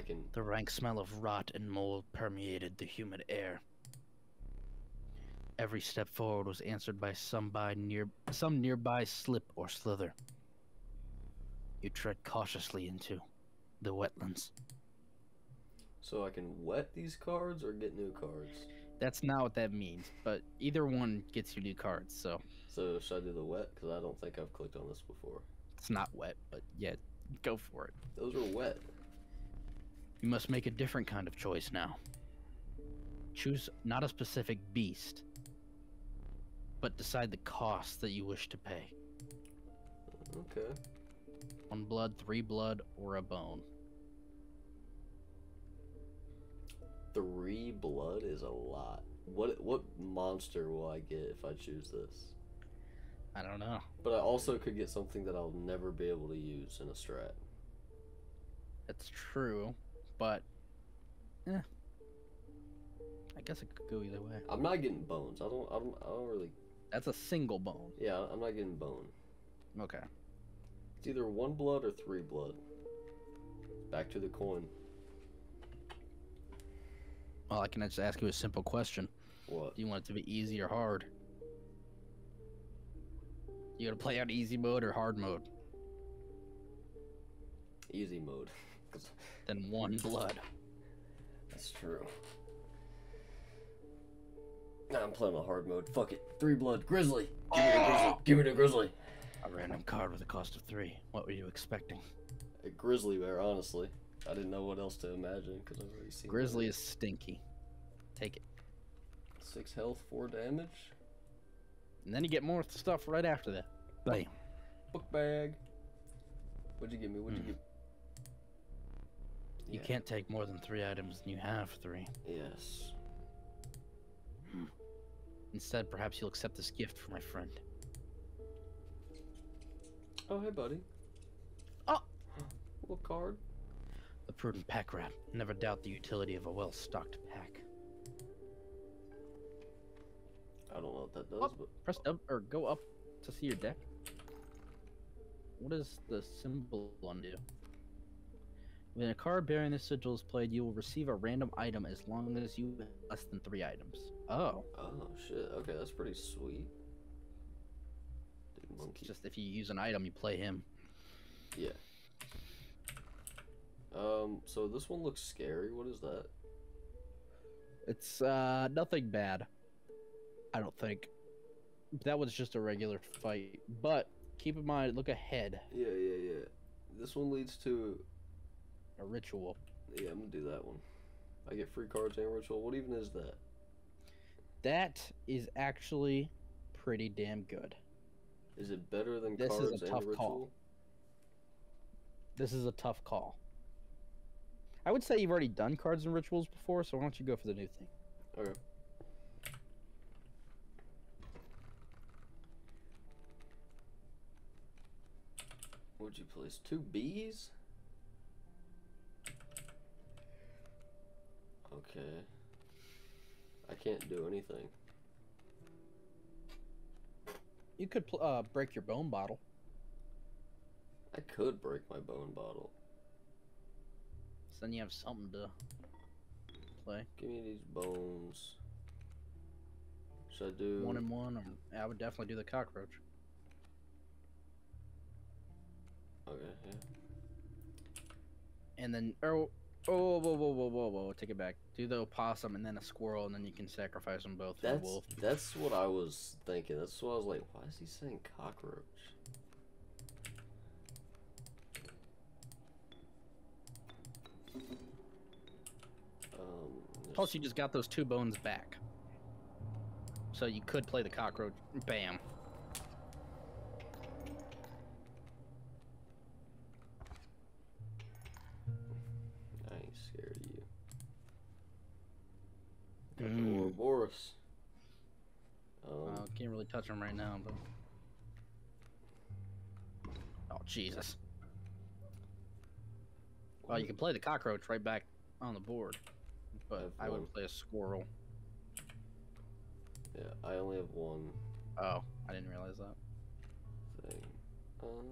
I can. The rank smell of rot and mold permeated the humid air. Every step forward was answered by some by near some nearby slip or slither. You tread cautiously into the wetlands. So I can wet these cards or get new cards. That's not what that means, but either one gets you new cards, so So should I do the wet? Because I don't think I've clicked on this before. it's not wet, but yeah, go for it. Those are wet. You must make a different kind of choice now. Choose not a specific beast, but decide the cost that you wish to pay. Okay. One blood, three blood, or a bone. Three blood is a lot. What what monster will I get if I choose this? I don't know. But I also could get something that I'll never be able to use in a strat. That's true, but eh. I guess it could go either way. I'm not getting bones. I don't. I don't. I don't really. That's a single bone. Yeah, I'm not getting bone. Okay. It's either one blood or three blood. Back to the coin. Well, I can just ask you a simple question. What? Do you want it to be easy or hard? You gonna play out easy mode or hard mode? Easy mode. 'Cause Then one blood. That's true. Nah, I'm playing on hard mode. Fuck it. Three blood. Grizzly. Give me the grizzly. Give me the grizzly. A random card with a cost of three. What were you expecting? A grizzly bear, honestly. I didn't know what else to imagine because I've already seen. Grizzly that. is stinky. Take it. Six health, four damage. And then you get more stuff right after that. Bam. Book bag. What'd you give me? What'd you Hmm. give? You Yeah, can't take more than three items and you have three. Yes. Hmm. Instead, perhaps you'll accept this gift for my friend. Oh, hey, buddy. Ah! Oh. Little card. The prudent pack rat. Never doubt the utility of a well-stocked pack. I don't know what that does, Up. but Press up or go up to see your deck. What does the symbol undo? When a card bearing this sigil is played, you will receive a random item as long as you have less than three items. Oh, oh shit. Okay, that's pretty sweet. Dude, it's just if you use an item, you play him. Yeah. Um. So this one looks scary. What is that? It's uh nothing bad. I don't think. That was just a regular fight. But keep in mind, look ahead. Yeah, yeah, yeah. This one leads to. A ritual. Yeah, I'm gonna do that one. I get free cards and ritual. What even is that? That is actually pretty damn good. Is it better than This is a cards and tough ritual? call. This is a tough call. I would say you've already done cards and rituals before, so why don't you go for the new thing? Okay. Would you place two bees? Okay. I can't do anything. You could uh, break your bone bottle. I could break my bone bottle. So then you have something to play. Give me these bones. Should I do One and one. Or, I would definitely do the cockroach. Okay, yeah. And then, oh, oh, whoa, whoa, whoa, whoa, whoa, take it back. Do the opossum and then a squirrel, and then you can sacrifice them both for That's wolf. that's what I was thinking. That's what I was like, why is he saying cockroach? Um, Plus, you just got those two bones back. So you could play the cockroach. Bam. Ouroboros. Um, Uh, can't really touch them right now, but. Oh Jesus! Well, you can play the cockroach right back on the board, but Have I would play a squirrel. Yeah, I only have one Oh, I didn't realize that. thing. Um,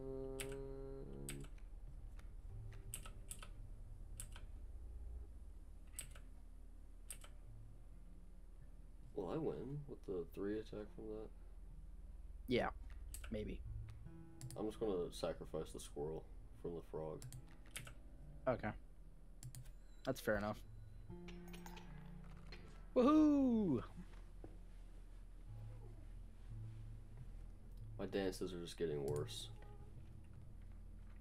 win with the three attack from that? Yeah, maybe. I'm just gonna sacrifice the squirrel from the frog. Okay. That's fair enough. Woohoo! My dances are just getting worse.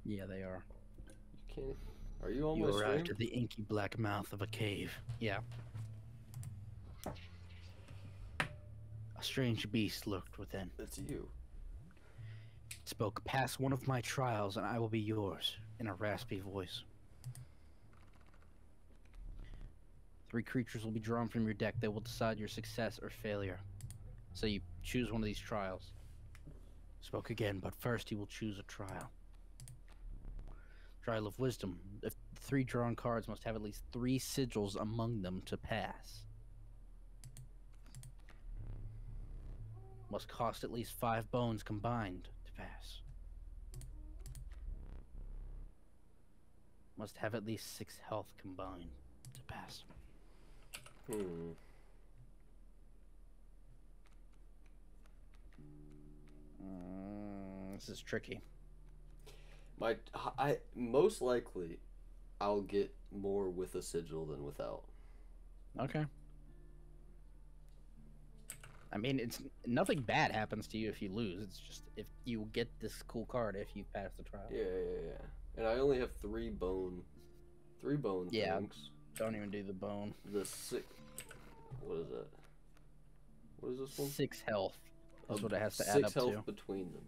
Yeah, they are. You can't. Are you on you arrived at the inky black mouth of a cave. Yeah. Strange beast lurked within. It's you. It spoke, Pass one of my trials, and I will be yours, in a raspy voice. Three creatures will be drawn from your deck that will decide your success or failure. So you choose one of these trials. Spoke again, but first you will choose a trial. Trial of Wisdom. If the three drawn cards must have at least three sigils among them to pass. Must cost at least five bones combined to pass. Must have at least six health combined to pass. Hmm. Mm, this is tricky. My I most likely I'll get more with a sigil than without. Okay. I mean, it's nothing bad happens to you if you lose. It's just if you get this cool card if you pass the trial. Yeah, yeah, yeah. And I only have three bone, three bone Yeah. things. Don't even do the bone. The six. What is that? What is this one? Six health That's Um, what it has to six add up to. Six health between them.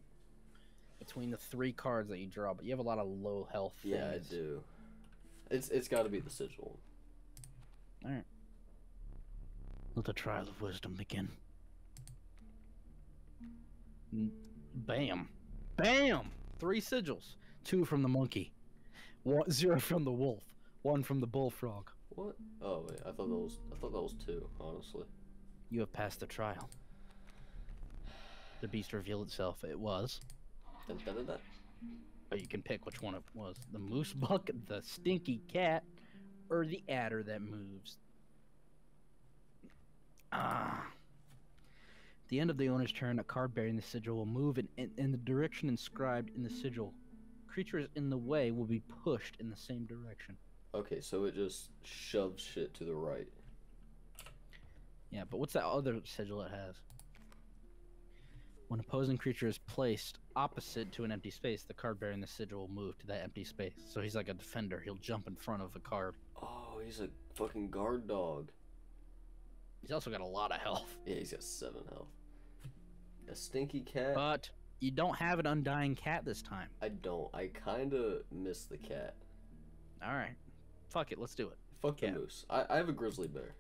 between the three cards that you draw. But you have a lot of low health. Yeah, I do. It's it's got to be the sigil. All right. Let the trial of wisdom begin. Bam. Bam! Three sigils. Two from the monkey. One, zero from the wolf. One from the bullfrog. What? Oh wait, I thought that was I thought that was two. Honestly. You have passed the trial. The beast revealed itself. It was. Dun, dun, dun, dun. But you can pick which one it was. The moose buck, the stinky cat, or the adder that moves. Ah. At the end of the owner's turn, a card bearing the sigil will move in, in, in the direction inscribed in the sigil. Creatures in the way will be pushed in the same direction. Okay, so it just shoves shit to the right. Yeah, but what's that other sigil it has? When opposing creature is placed opposite to an empty space, the card bearing the sigil will move to that empty space. So he's like a defender. He'll jump in front of a card. Oh, he's a fucking guard dog. He's also got a lot of health. Yeah, he's got seven health. A stinky cat. But you don't have an undying cat this time. I don't. I kind of miss the cat. All right. Fuck it. Let's do it. Fuck Cat. the moose. I, I have a grizzly bear.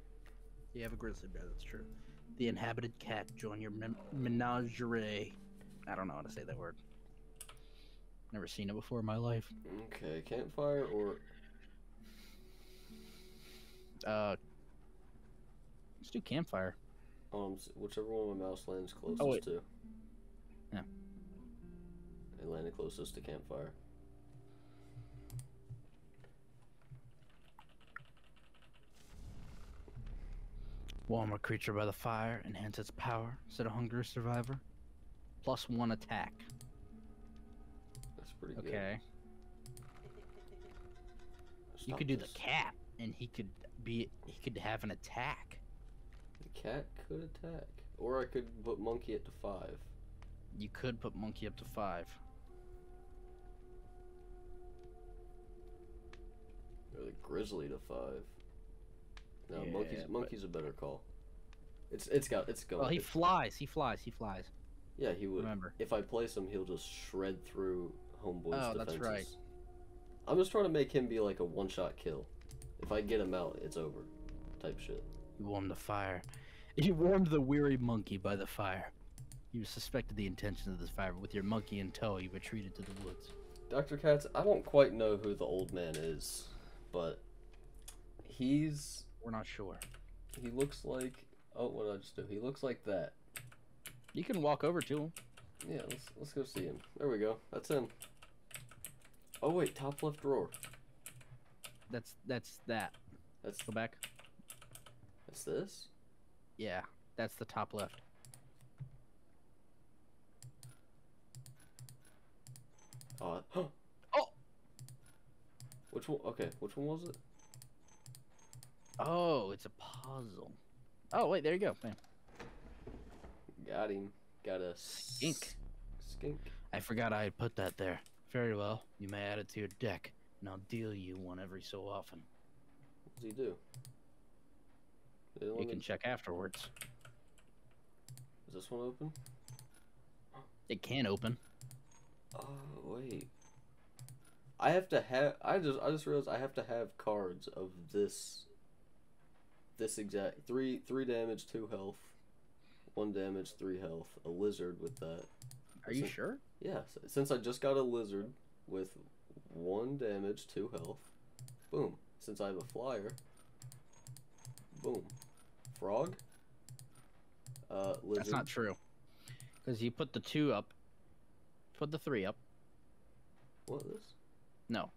You have a grizzly bear. That's true. The inhabited cat join your men- menagerie. I don't know how to say that word. Never seen it before in my life. Okay, campfire or Uh, let's do campfire. Um whichever one my mouse lands closest Oh, to. Yeah. It landed closest to campfire. Warm a creature by the fire, enhance its power, set a hungry survivor. Plus one attack. That's pretty good. Okay. You could do the cat, and he could be he could have an attack. The cat could attack, or I could put monkey it to five. You could put monkey up to five. Or the grizzly to five. No, Yeah, monkey's but- monkey's a better call. It's it's got it's going. Well, he flies. He flies. He flies. yeah, he would. Remember. If I place him, he'll just shred through homeboy's Oh, defenses. that's right. I'm just trying to make him be like a one-shot kill. If I get him out, it's over. Type shit. You warmed the fire. You warmed the weary monkey by the fire. You suspected the intentions of this fire, but with your monkey in tow, you retreated to the woods. Dr. Katz, I don't quite know who the old man is, but he's We're not sure. he looks like oh what did I just do? He looks like that. You can walk over to him. Yeah, let's let's go see him. There we go. That's him. Oh wait, top left drawer. That's that's that. That's Go back. That's this. Yeah, That's the top left. Oh. Oh! Which one? Okay, which one was it? Oh, it's a puzzle. Oh wait, there you go. Bam. Got him. Got a Skink. Skink. I forgot I had put that there. Very well. You may add it to your deck, and I'll deal you one every so often. What does he do? You can check afterwards. Is this one open? It can open. Oh wait. I have to have. I just. I just realized I have to have cards of this. This exact three three damage, two health, one damage, three health. A lizard with that. Are you So- sure? Yeah. Since I just got a lizard with one damage, two health. Boom. Since I have a flyer. Boom. Frog. Uh, lizard. That's not true. Because you put the two up. Put the three up. What this? No.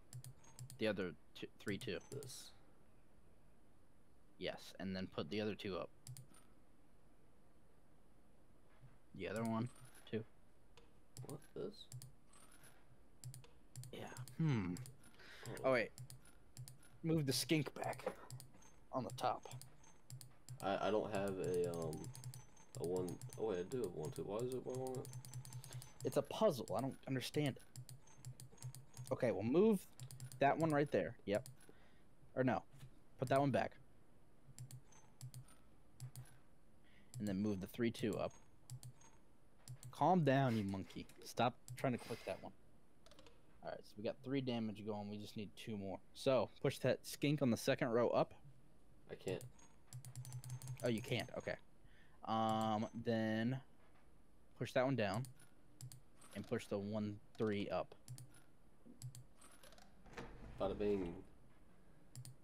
The other two, three two. This. Yes, and then put the other two up. The other one. two. What this? Yeah. Hmm. Oh wait. Move the skink back. On the top. I, I don't have a um a one oh wait I do have one too. Why is it one on it? It's a puzzle. I don't understand it. Okay, well move that one right there. Yep. Or no. Put that one back. And then move the 3 2 up. Calm down, you monkey. Stop trying to click that one. Alright, so we got three damage going. We just need two more. So, push that skink on the second row up. I can't. Oh, you can't. Okay. Um, then push that one down, and push the one three up. Bada bing.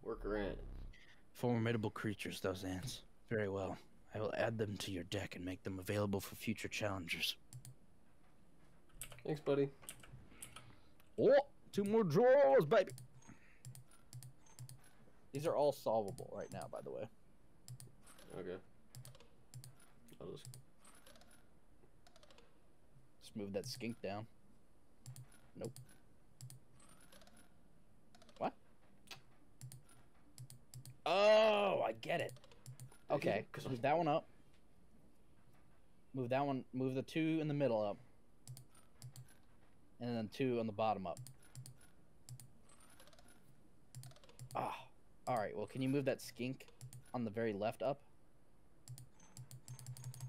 Worker ant. Formidable creatures, those ants. Very well. I will add them to your deck and make them available for future challengers. Thanks, buddy. Oh, two more drawers, baby. These are all solvable right now, by the way. Okay. I'll just Just move that skink down. Nope. What? Oh, I get it. Okay, Cause move that one up. Move that one. Move the two in the middle up. And then two on the bottom up. Ah, all right. Well, can you move that skink on the very left up?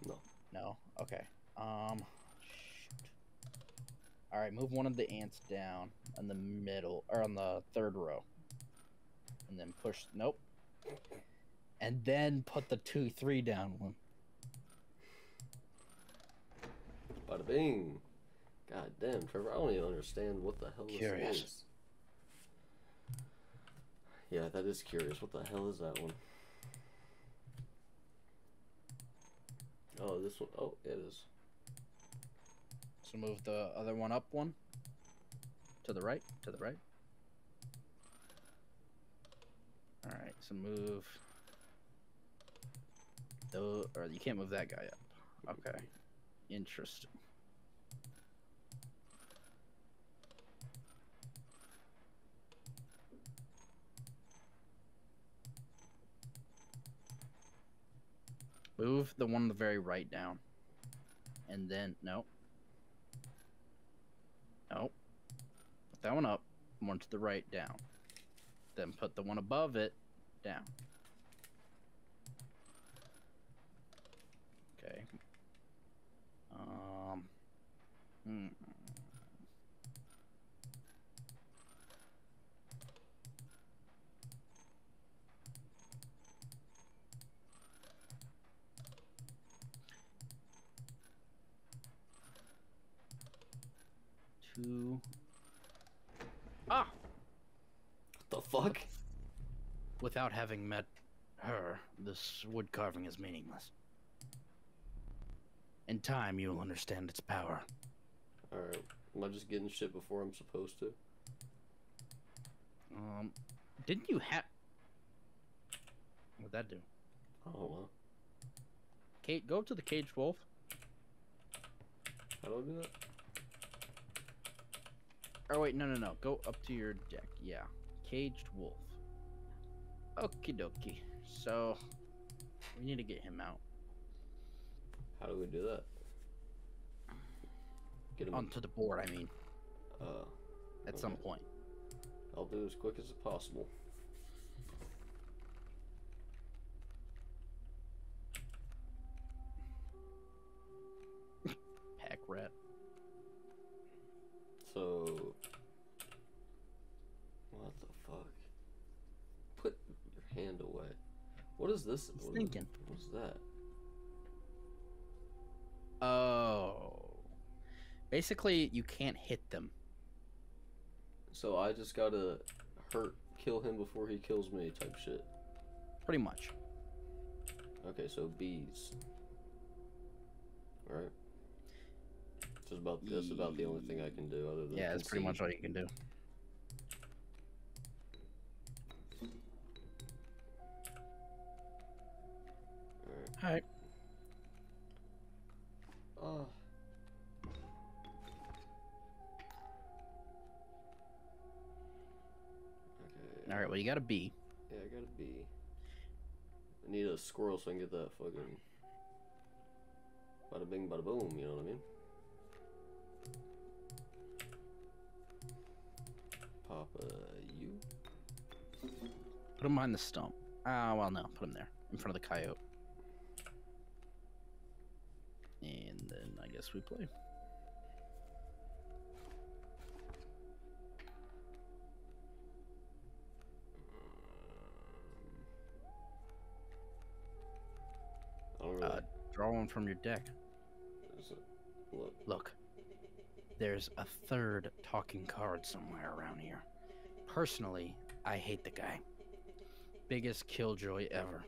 No. No. Okay. Um. All right. Move one of the ants down in the middle or on the third row, and then push. Nope. And then put the two, three down one. bada bing. God damn, Trevor, I don't even understand what the hell this Curious. is. Yeah, that is curious. What the hell is that one? Oh, this one. Oh, it is. So move the other one up one. To the right. To the right. All right. So move. The or you can't move that guy up. Okay. Interesting. Move the one on the very right down. And then, no. Put that one up. One to the right down. Then put the one above it down. Okay. Um. Hmm. Two. Ah! What the fuck? Without having met her, this wood carving is meaningless. In time, you will understand its power. Alright. Am I just getting shit before I'm supposed to? Um, didn't you have? What'd that do? Oh, well. Kate, go up to the caged wolf. How do I do that? Oh wait, no, no, no. Go up to your deck. Yeah, caged wolf. Okie dokie. So we need to get him out How do we do that? Get him. onto the board. I mean, uh, at some point. I'll do as quick as possible. Pack rat. So, what the fuck? Put your hand away. What is this? He's What is- thinking. What's that? Oh. Basically, you can't hit them. So I just gotta hurt, kill him before he kills me, type shit. Pretty much. Okay, so bees. Right. Just about that's about the only thing I can do other than Yeah, that's pretty much all you can do. Okay. Alright, well, you got a B. Yeah, I gotta be. I need a squirrel so I can get that fucking. Bada bing, bada boom, you know what I mean? Papa, you? Put him behind the stump. Ah, well, no. Put him there. In front of the coyote. And then I guess we play. From your deck. look, there's a third talking card somewhere around here. Personally, I hate the guy. Biggest killjoy ever.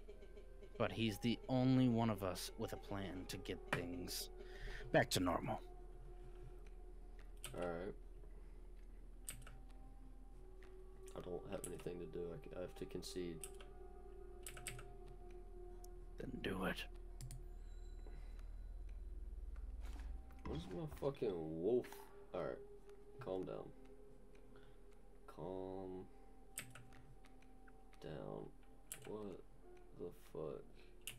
But he's the only one of us with a plan to get things back to normal. alright. I don't have anything to do. I have to concede. Then do it. Where's my fucking wolf? Alright, calm down. Calm down. What the fuck?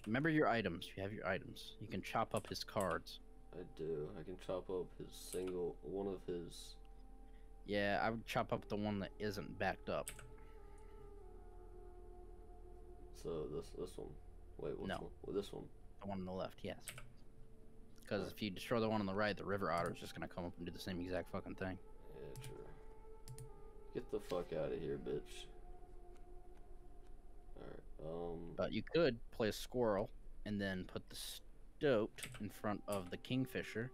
Remember your items. You have your items. You can chop up his cards. I do. I can chop up his single, one of his. Yeah, I would chop up the one that isn't backed up. So this this one. Wait, which No. one? Well, this one. The one on the left, yes. Because if you destroy the one on the right, the river otter is just gonna come up and do the same exact fucking thing. Yeah, true. Get the fuck out of here, bitch. Alright, um. But you could play a squirrel and then put the stoat in front of the kingfisher.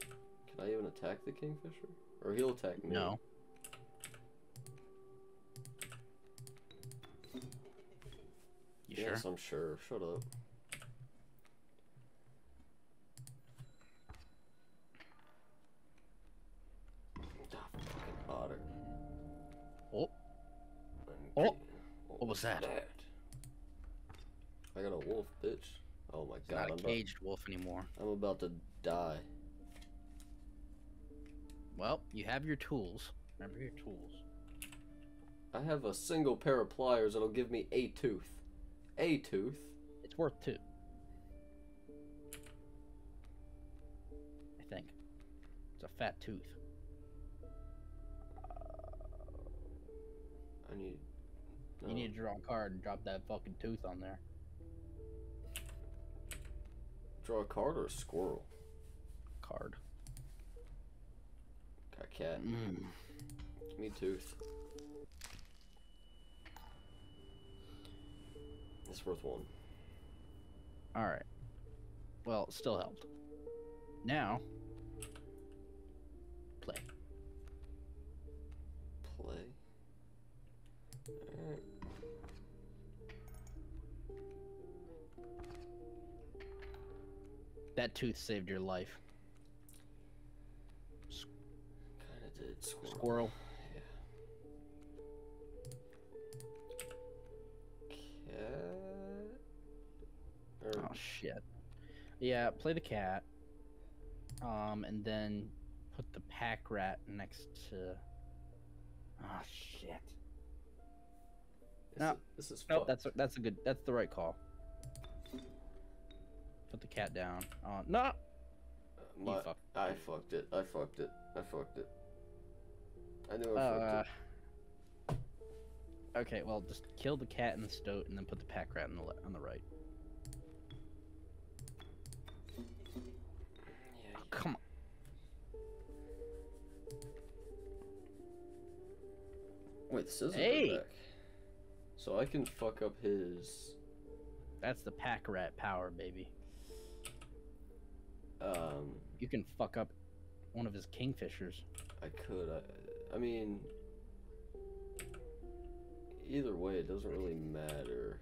Can I even attack the kingfisher? Or he'll attack me? No. You yes, sure? I'm sure. Shut up. Oh, ki- what was that? I got a wolf, bitch. Oh my It's god, not I'm a about, caged wolf anymore. I'm about to die. Well, you have your tools. Remember your tools. I have a single pair of pliers that'll give me a tooth. A tooth? It's worth two. I think. It's a fat tooth. I need. You no. need to draw a card and drop that fucking tooth on there. Draw a card or a squirrel? Card. Got a cat. Mm. Give me a tooth. It's worth one. Alright. Well, still helped. Now, play. Play. Alright. That tooth saved your life. Kinda did. Squirrel. Squirrel. Yeah. Cat. Or Oh, shit. Yeah, play the cat. Um, and then put the pack rat next to. Oh shit. This, No. is, this is Nope, that's a, that's a good. That's the right call. Put the cat down. Uh, no. My, fuck. I fucked it. I fucked it. I fucked it. I knew I Uh, fucked it. okay, well, just kill the cat in the stoat and then put the pack rat on the on the right. Oh, come on. Wait, the scissors Hey! are back. So I can fuck up his. That's the pack rat power, baby. Um, You can fuck up one of his kingfishers. I could. I, I mean, either way, it doesn't really matter.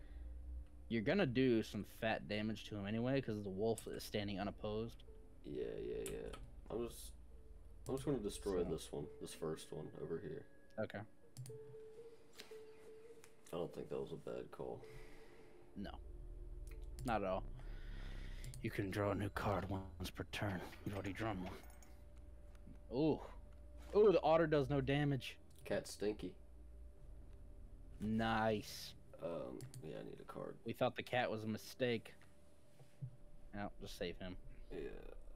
You're gonna do some fat damage to him anyway because the wolf is standing unopposed. Yeah, yeah, yeah. I'm just, I'm just gonna destroy So- this one, this first one over here. Okay. I don't think that was a bad call. No. Not at all. You can draw a new card once per turn. You've already drawn one. Ooh. Ooh, the otter does no damage. Cat Stinky. Nice. Um, yeah, I need a card. We thought the cat was a mistake. No, just save him. Yeah.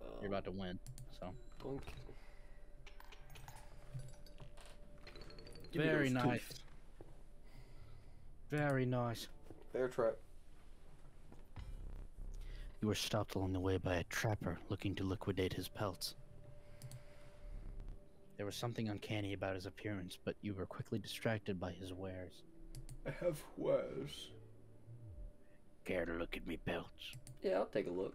Um, You're about to win. So boink. Give me very nice. teeth. Very nice. Bear trap. You were stopped along the way by a trapper looking to liquidate his pelts. There was something uncanny about his appearance, but you were quickly distracted by his wares. I have wares. Care to look at me pelts? Yeah, I'll take a look.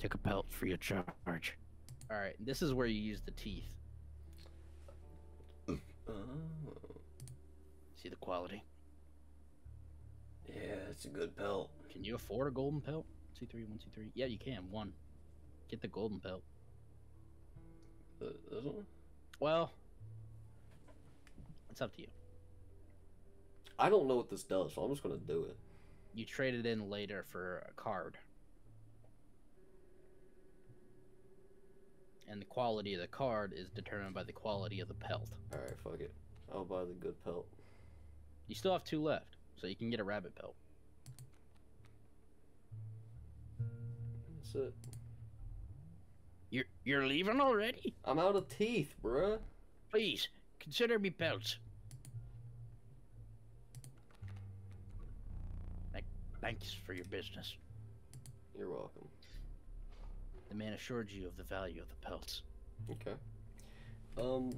Take a pelt for your charge. Alright, this is where you use the teeth. Oh. See the quality? Yeah, it's a good pelt. Can you afford a golden pelt? C3, 1, C3. Yeah, you can. One. Get the golden pelt. Th- This one? Well, it's up to you. I don't know what this does, so I'm just gonna do it. You trade it in later for a card. And the quality of the card is determined by the quality of the pelt. Alright, fuck it. I'll buy the good pelt. You still have two left, so you can get a rabbit pelt. That's it. You're you're leaving already? I'm out of teeth, bruh. Please consider me pelts. Thank, thanks for your business. You're welcome. The man assured you of the value of the pelts. Okay. Um,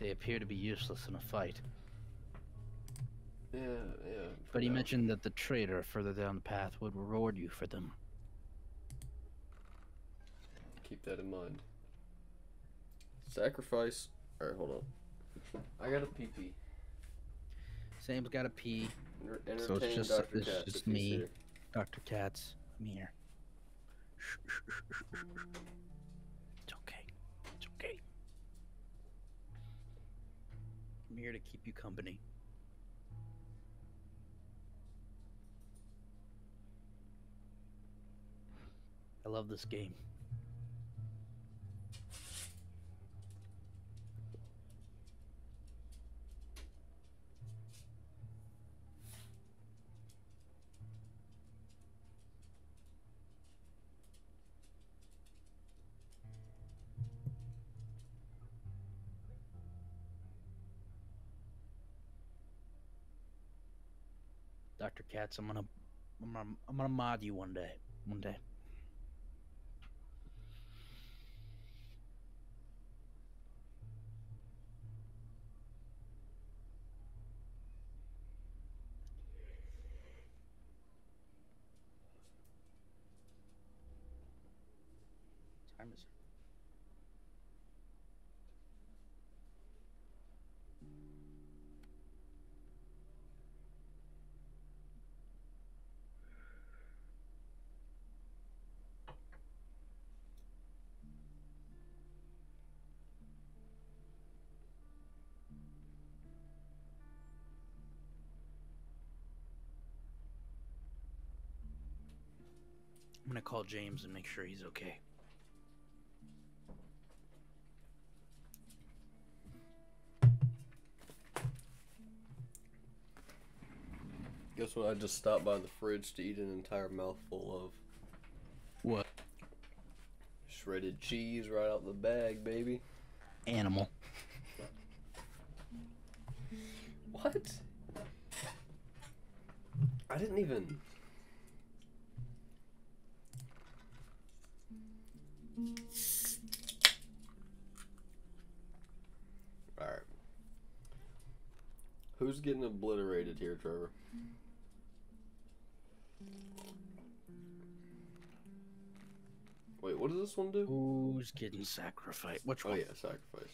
They appear to be useless in a fight, yeah, yeah. but he now. mentioned that the trader further down the path would reward you for them. Keep that in mind. Sacrifice. Alright, hold on. I got a pee pee. Sam's got a pee. Enter- So it's just- Dr. it's Katz just me. here. Dr. Katz, I'm here. It's okay. It's okay. I'm here to keep you company. I love this game. Dr. Katz, I'm gonna I'm gonna, I'm gonna mod you one day. One day. Call James and make sure he's okay. Guess what? I just stopped by the fridge to eat an entire mouthful of What? shredded cheese right out the bag, baby. Animal. What? I didn't even. Alright. Who's getting obliterated here, Trevor? Wait, what does this one do? Who's getting sacrificed? Which Oh one? yeah, sacrifice.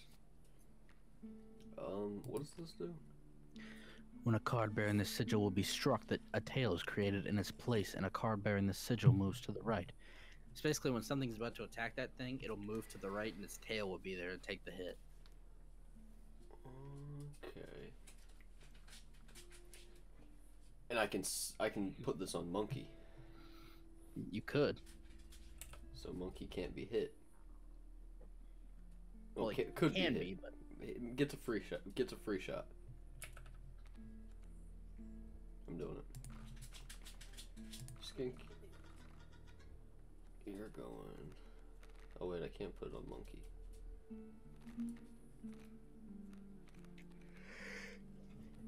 Um, what does this do? When a card bearing this sigil will be struck, that a tail is created in its place, and a card bearing this sigil moves to the right. It's basically when something's about to attack that thing, it'll move to the right, and its tail will be there to take the hit. Okay. And I can I can put this on monkey, You could. so monkey can't be hit. Well, Well, could can be, be, but It Gets a free shot. Gets a free shot. I'm doing it. Skink. You're going. Oh wait, I can't put a monkey.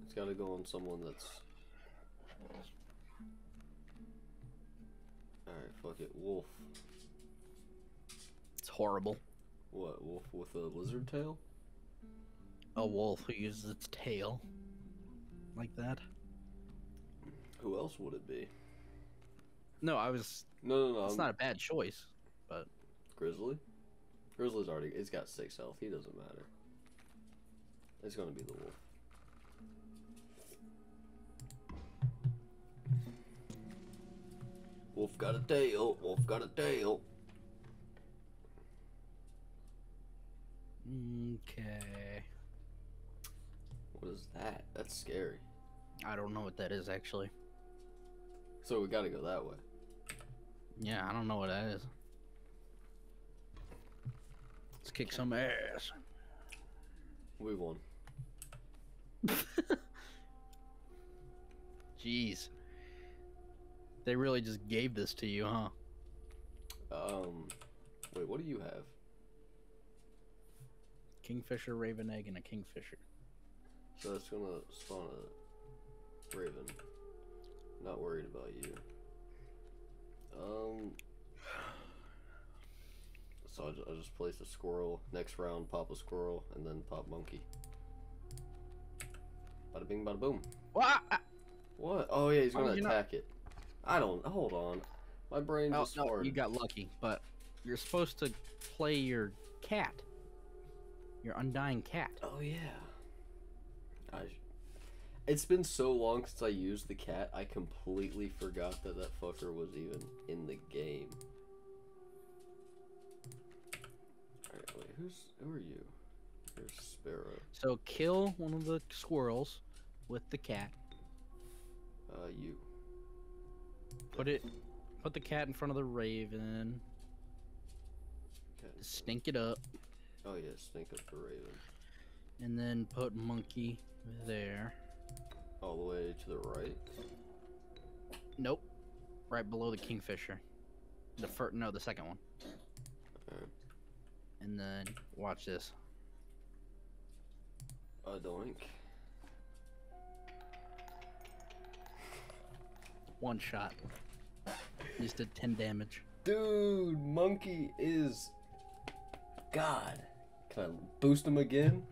It's got to go on someone that's. Alright, fuck it. Wolf. it's horrible. What? Wolf with a lizard tail? A wolf who uses its tail like that. Who else would it be? No, I was. No, no, no. It's I'm- not a bad choice. But. Grizzly? Grizzly's already. It's got six health. He doesn't matter. It's gonna be the wolf. Wolf got a tail. Wolf got a tail. Okay. What is that? That's scary. I don't know what that is actually. So we gotta go that way. Yeah, I don't know what that is. Let's kick some ass. We won. Jeez. They really just gave this to you, huh? Um, wait. What do you have? Kingfisher, Raven Egg, and a Kingfisher. So it's gonna spawn a raven. Not worried about you. Um. So I, I just place a squirrel. Next round, pop a squirrel, and then pop monkey. Bada bing, bada boom. Wah! What? Oh yeah, he's gonna you not- attack it. I don't. Hold on. My brain Oh, just no, you got lucky, but you're supposed to play your cat. Your undying cat. Oh yeah. I. It's been so long since I used the cat. I completely forgot that that fucker was even in the game. Alright, wait. Who's who are you? You're Sparrow. So kill one of the squirrels with the cat. Uh, you. Put it. Put the cat in front of the raven. Stink it up, Oh yeah, stink up the raven. and then put monkey there. All the way to the right. Nope. Right below the kingfisher. The first, no, the second one. Alright. And then watch this. A doink. One shot. Just did ten damage. Dude, monkey is God. Can I boost him again?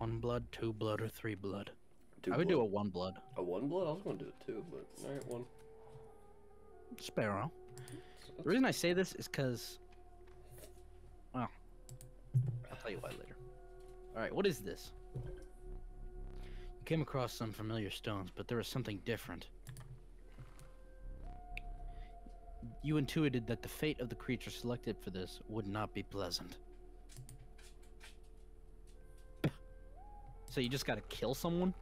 One blood, two blood, or three blood. Two I would do a one blood. a one blood. I was gonna do it too, but all right, one. Sparrow. The reason I say this is because. Well, I'll tell you why later. Alright, what is this? You came across some familiar stones, but there was something different. You intuited that the fate of the creature selected for this would not be pleasant. So you just gotta kill someone?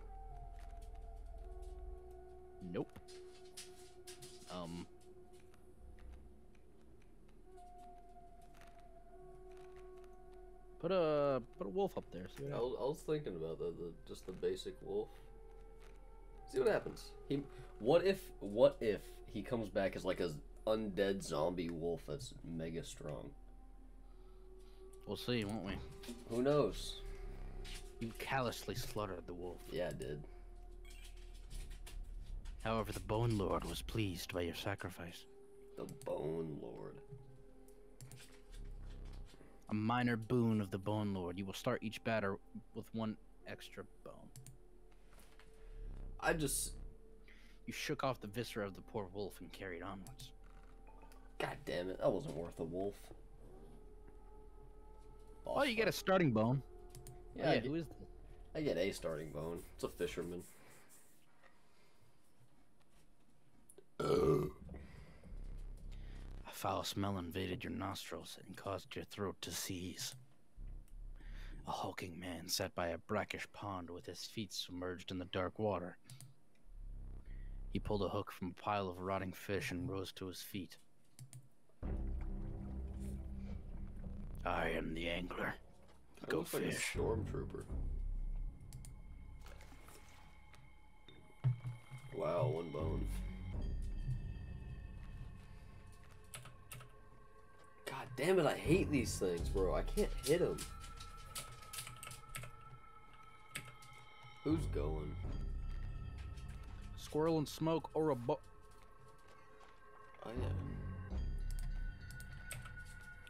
Nope. Um. Put a put a wolf up there. I was, I was thinking about that, the, just the basic wolf. See what happens. He, what if, what if he comes back as like a undead zombie wolf that's mega strong? We'll see, won't we? Who knows? You callously slaughtered the wolf. Yeah, I did. However, the Bone Lord was pleased by your sacrifice. The Bone Lord. A minor boon of the Bone Lord. You will start each batter with one extra bone. I just, You shook off the viscera of the poor wolf and carried onwards. god damn it, that wasn't worth a wolf. Oh, you get a starting bone. Yeah, Oh, I, yeah get, who is this? I get a starting bone. It's a fisherman. A foul smell invaded your nostrils and caused your throat to seize. A hulking man sat by a brackish pond with his feet submerged in the dark water. He pulled a hook from a pile of rotting fish and rose to his feet. I am the angler. That Go looks like a stormtrooper. Wow, one bone. God damn it, I hate these things, bro. I can't hit them. Who's going? Squirrel and smoke or a bo- Oh, yeah.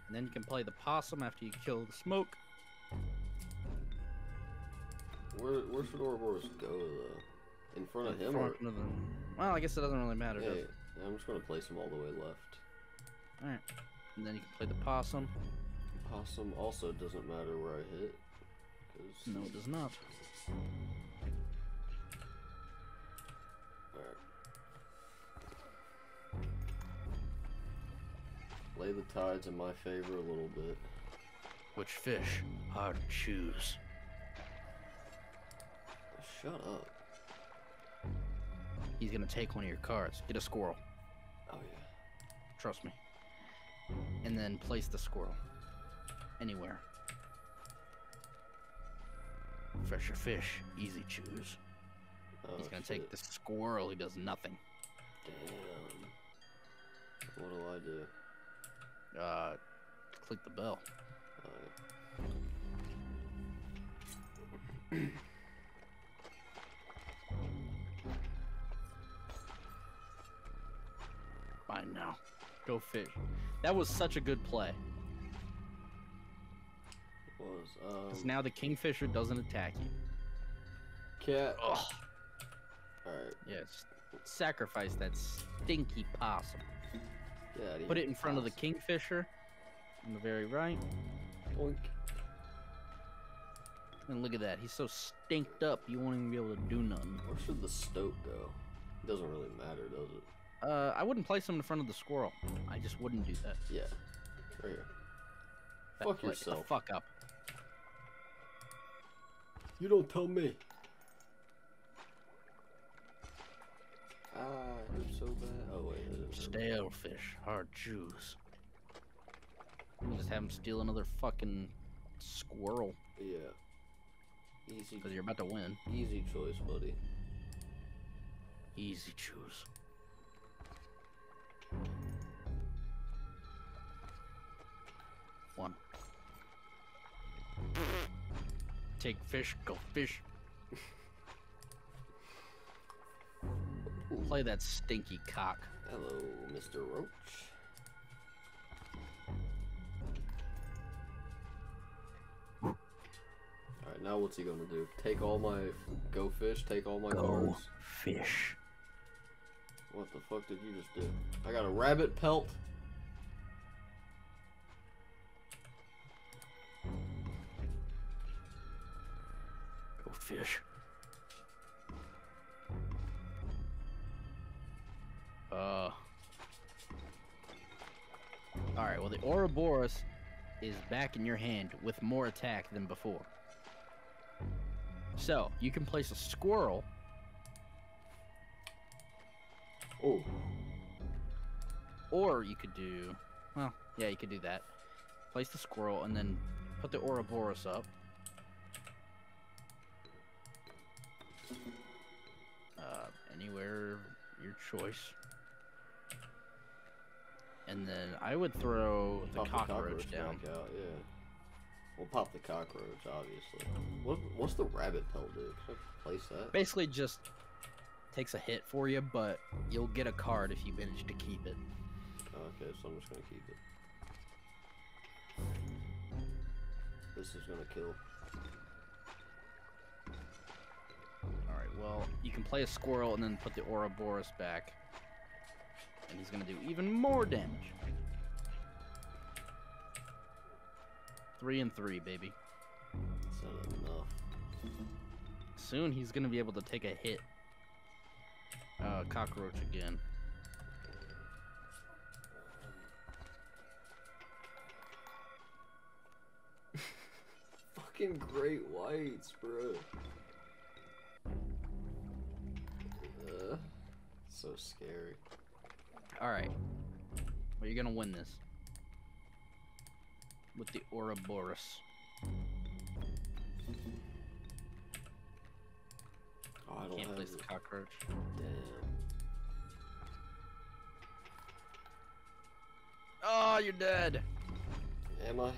And then you can play the possum after you kill the smoke. Where, where should Ouroboros go, though? In front of in him, or... of the- Well, I guess it doesn't really matter, does Hey, it? I'm just gonna place him all the way left. Alright. And then you can play the possum. Possum also doesn't matter where I hit. 'cause- No, it does not. Alright. Lay the tides in my favor a little bit. Which fish? Hard to choose. Shut up. He's gonna take one of your cards. Get a squirrel. Oh yeah. Trust me. And then place the squirrel. Anywhere. Fresh or fish, easy choose. Oh, He's gonna shit. take the squirrel, he does nothing. Damn. What'll I do? Uh, click the bell. Fine now. Go fish. That was such a good play. was Because um now the kingfisher doesn't attack you. cat. Ugh. All right. Yes. Sacrifice that stinky possum. Yeah. Put it in front of the kingfisher on the very right. Oink. And look at that. He's so stinked up, you won't even be able to do nothing. Where should the stoat go? It doesn't really matter, does it? Uh, I wouldn't place him in front of the squirrel. I just wouldn't do that. Yeah. Right here. That Fuck play- yourself. Fuck up. You don't tell me. Ah, it hurt so bad. Oh wait, it didn't hurt. Stale fish, hard choose. You just have him steal another fucking squirrel Yeah. Easy, because you're about to win. easy choice, buddy. Easy choose. One. Take fish, go fish. Play that stinky cock. Hello, Mr. Roach. Alright, now what's he gonna do? Take all my go fish, take all my Go cards? fish. What the fuck did you just do? I got a rabbit pelt? Fish. Uh. Alright, well, the Ouroboros is back in your hand with more attack than before. So, you can place a squirrel Oh, Or you could do, well, yeah, you could do that. Place the squirrel and then put the Ouroboros up. Uh, anywhere your choice. And then I would throw the Pop cockroach, down. out, yeah. We'll pop the cockroach, obviously. What what's the rabbit pelt do? Place that? Basically, just takes a hit for you, but you'll get a card if you manage to keep it. Okay, so I'm just gonna keep it. This is gonna kill. Well, you can play a squirrel and then put the Ouroboros back. And he's gonna do even more damage. Three and three, baby. That's not enough. Soon he's gonna be able to take a hit. Uh, cockroach again. Fucking great whites, bro. So scary. Alright. Well, you're gonna win this. With the Ouroboros. Oh, I Can't place the cockroach. Damn. Oh, you're dead! Am I?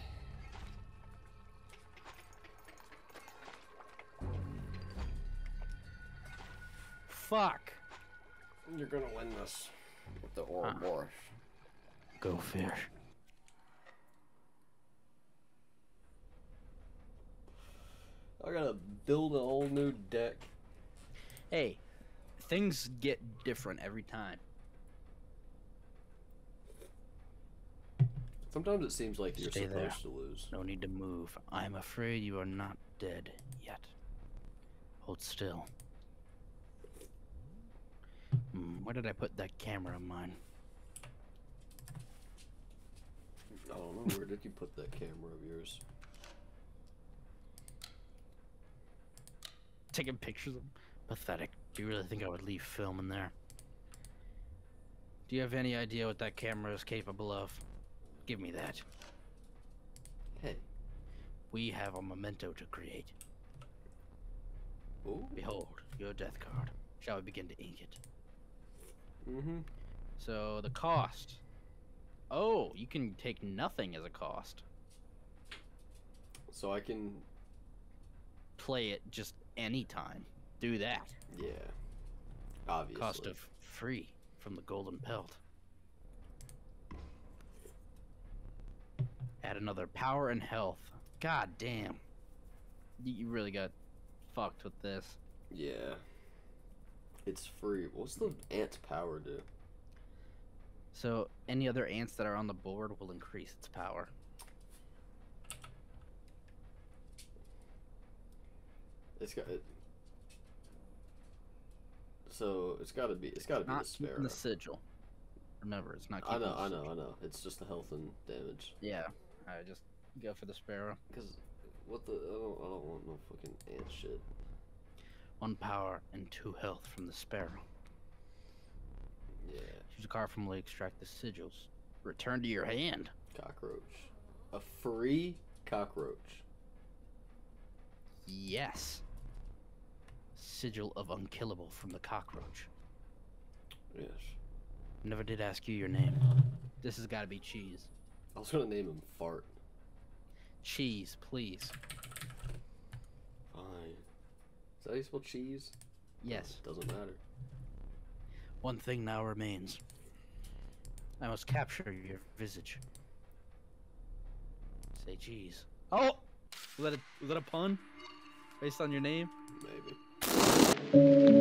Fuck! You're gonna win this with the Ouroboros. Go fish. I gotta build a whole new deck. Hey, things get different every time. Sometimes it seems like you're Stay supposed there. to lose. No need to move. I'm afraid you are not dead yet. Hold still. Hmm, where did I put that camera of mine? I don't know. Where did you put that camera of yours? Taking pictures of pathetic. Do you really think I would leave film in there? Do you have any idea what that camera is capable of? Give me that. Hey. We have a memento to create. Ooh. Behold, your death card. Shall we begin to ink it? Mm-hmm. So the cost. Oh, you can take nothing as a cost. So I can, Play it just anytime. Do that. yeah. Obviously. Cost of free from the golden pelt. Add another power and health. God damn. You you really got fucked with this. Yeah. It's free. What's the ant's power do? So any other ants that are on the board will increase its power. It's got it. So it's got to be. It's got to be Not the sparrow. the sigil. Remember, it's not I know. I know. I know. It's just the health and damage. Yeah. I just go for the sparrow. Because what the? I don't. I don't want no fucking ant shit. One power and two health from the sparrow. Yeah. Choose a card from Lake, extract the sigils. Return to your hand. Cockroach. A free cockroach. Yes. Sigil of unkillable from the cockroach. Yes. Never did ask you your name. This has got to be cheese. I was gonna name him Fart. Cheese, please. Fine. Is that how you spell cheese? Yes. Doesn't matter. One thing now remains. I must capture your visage. Say cheese. Oh! Was that a, was that a pun? Based on your name? Maybe.